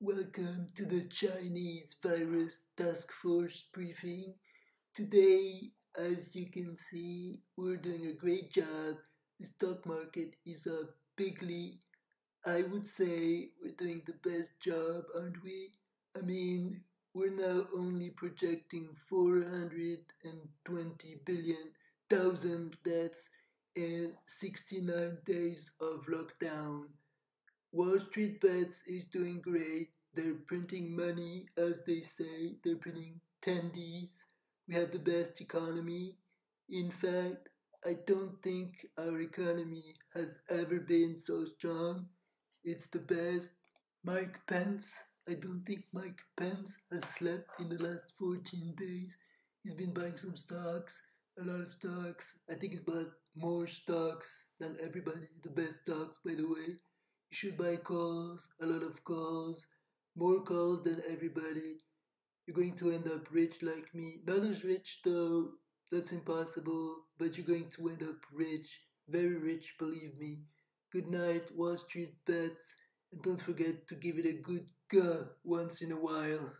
Welcome to the Chinese Virus Task Force briefing. Today, as you can see, we're doing a great job. The stock market is up bigly. I would say we're doing the best job, aren't we? I mean, we're now only projecting 420 billion thousand deaths and 69 days of lockdown. Wall Street Bets is doing great. They're printing money, as they say. They're printing tendies. We have the best economy. In fact, I don't think our economy has ever been so strong. It's the best. Mike Pence, I don't think Mike Pence has slept in the last 14 days. He's been buying some stocks, a lot of stocks. I think he's bought more stocks than everybody, the best stocks, by the way. You should buy calls, a lot of calls, more calls than everybody. You're going to end up rich like me. Not as rich though, that's impossible, but you're going to end up rich, very rich, believe me. Good night, Wall Street bets, and don't forget to give it a good go once in a while.